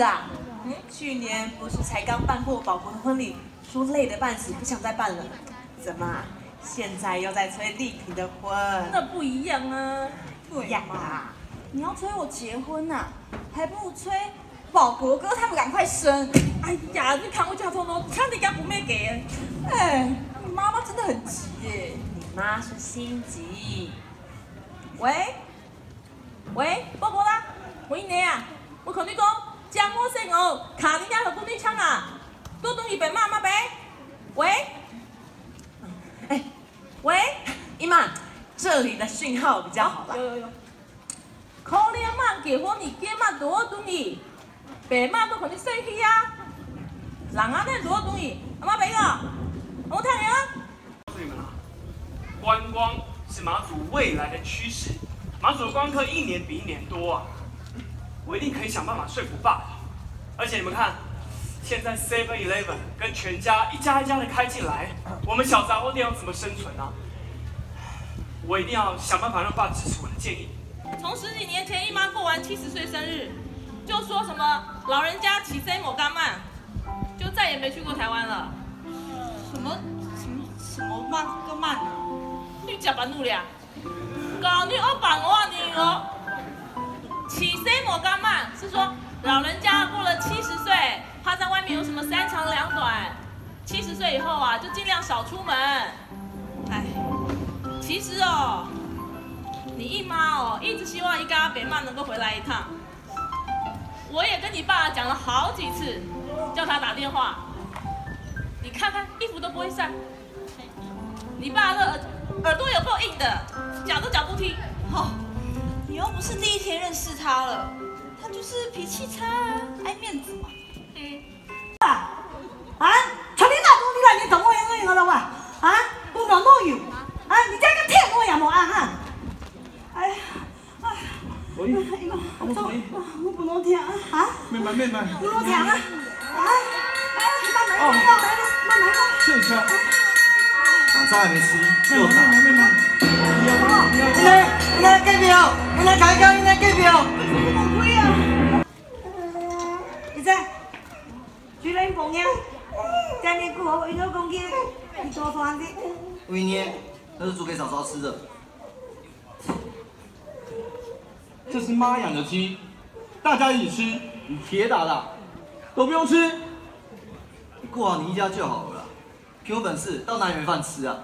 啦。去年不是才刚办过宝国的婚礼，说累得半死，不想再办了。怎么，现在又在催丽萍的婚？那不一样啊。不一样啊，你要催我结婚呐，还不如催宝国哥他们赶快生。哎呀，你看我家彤彤，差点不没给。哎，你妈妈真的很急耶。你妈是心急。喂，喂，宝国啦，喂你啊，我跟你讲，江我生哦，卡你家和公你抢啊，都等你被骂吗呗？喂，哎，喂，姨妈，这里的信号比较好吧？有有有。可怜妈结婚，你爹妈多等你，白妈都肯定生气啊。人啊，那多等你，阿妈白个，我听你啊。告诉你们啊，观光是马祖未来的趋势，马祖观光客一年比一年多啊，我一定可以想办法说服爸。而且你们看，现在 Seven Eleven 跟全家一家一家的开进来，我们小杂货店要怎么生存呢？我一定要想办法让爸支持我的建议。从十几年前姨妈过完七十岁生日，就说什么老人家起身某干慢，就再也没去过台湾了。什么什么什么慢个慢啊？你假扮努力啊？搞你二板我你哦！起身某干慢是说老人家过了七十岁，怕在外面有什么三长两短，七十岁以后啊就尽量少出门。哎，其实哦。你姨妈哦，一直希望一家北妈能够回来一趟。我也跟你爸讲了好几次，叫他打电话。你看看衣服都不会晒，你爸的耳耳朵有够硬的，讲都讲不听。哦，又不是第一天认识他了，他就是脾气差啊，爱面子嘛。嗯。啊啊！像你那种你来你同我样样个了哇？啊，不暖都有。啊，你这个骗我也无啊哈？哎呀，哎呀，我一，我不一，我不能听啊！慢慢慢慢，不能听啊！啊，哎，慢慢慢慢慢慢试一下。晚餐还没吃，又慢慢慢慢。你来，你来你来开讲，你来隔壁哦。我亏啊！你在？居然朋友，今天过后，一个公鸡，你多穿的。维尼，那是煮给嫂嫂吃的。这是妈养的鸡，大家一起吃，你铁打的，都不用吃。你过好你一家就好了啦，凭有本事到哪里没饭吃啊？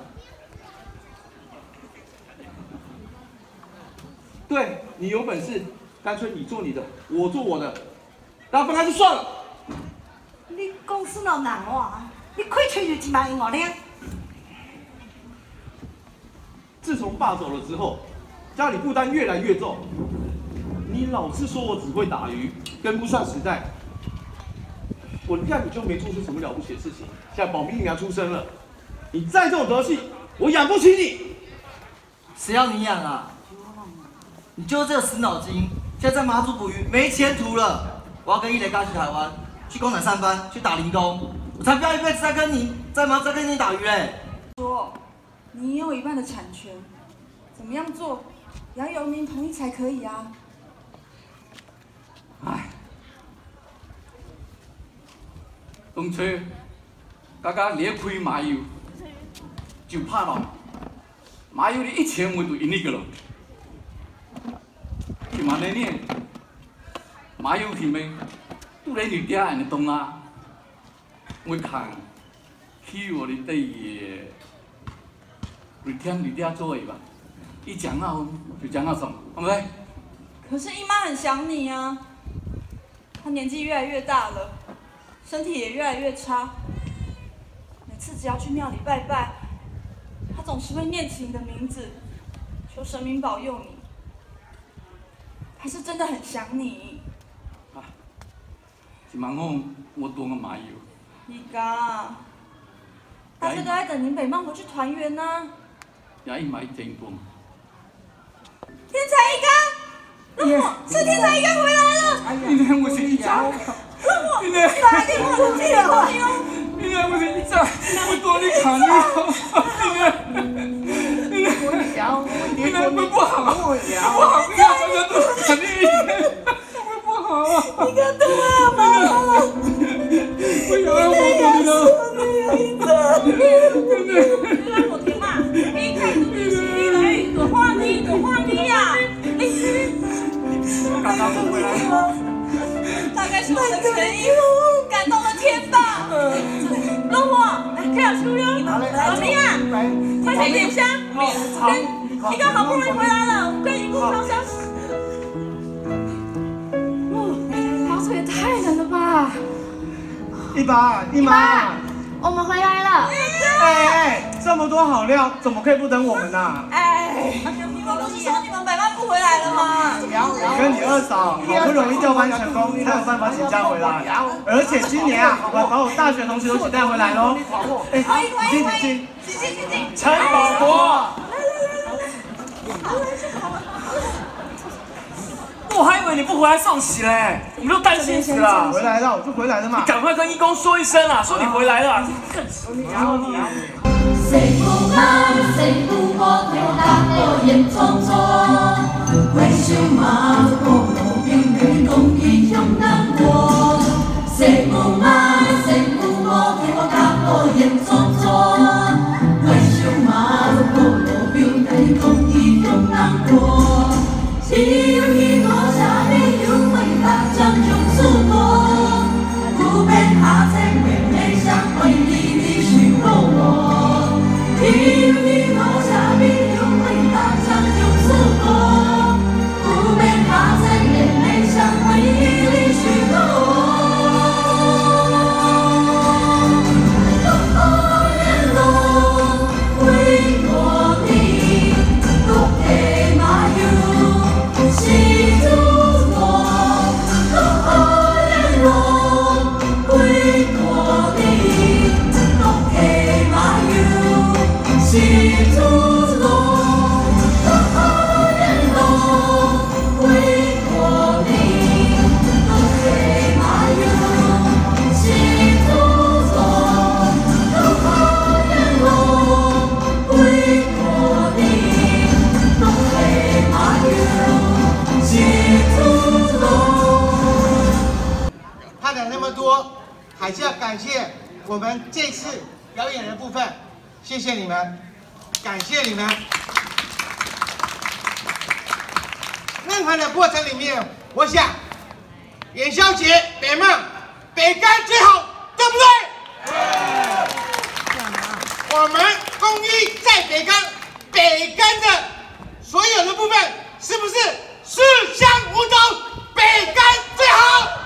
对你有本事，干脆你做你的，我做我的，大家分开就算了。你讲什么难话？你开吹就一万英我听。自从爸走了之后，家里负担越来越重。你老是说我只会打鱼，跟不上时代。我根本就没做出什么了不起的事情。现在保密娘出生了，你再这种德性，我养不起你。谁要你养啊？你就是这个死脑筋，现在在马祖捕鱼没前途了。我要跟一雷哥去台湾，去工厂上班，去打零工。我才不要一辈子再跟你在马再跟你打鱼嘞。说，你有一半的产权，怎么样做也要由您同意才可以啊。唉，当初刚刚离开马油，就怕了马油的一千我都赢那个了。去马那年，马油前面都来你家人的东啊，我看去我的对爷，每天你家做一吧，一讲到就讲到什么，对不对？可是姨妈很想你啊。她年纪越来越大了，身体也越来越差。每次只要去庙里拜拜，她总是会念起你的名字，求神明保佑你。他是真的很想你。啊，是忙我我多个麻油。你家，大家都在等林北梦回去团圆呢。也一买真多。天才一哥。是天才应该回来了。今天我是一张，今天打电话出去了。今天我是一张，我多你扛了。今天，今天今天会不好，不好，不要大家都喊你，会不好啊。你看到啊妈，我要要我的了。让我听嘛，你看你是你来，朵花你朵花你呀，刚刚不回来，大概是我的权益感动了天吧。老婆，来看小秋哟，老明啊，快点点香，跟你刚好不容易回来了，跟一路香香。毛主也太难了吧！一把一妈，我们回来了。哎哎，这么多好料，怎么可以不等我们呢？哎，你们不是说你们百万跟你二嫂好不容易调班成功，才有办法请假回来。而且今年啊，我把我大学同学都请带回来喽。哎，请进，请进。陈宝国，我还以为你不回来送喜嘞，我们都担心死了。回来了，我就回来了嘛你。赶快跟义工说一声啊，说你回来了。谁不爱，谁不我头大我眼冲冲，为什么我路边的看了那么多还是要感谢我们这次表演的部分谢谢你们感谢你们。任何的过程里面我想元宵节北梦北干最好对不对？我们公益在北干北干的所有的部分是不是四香五种北干最好？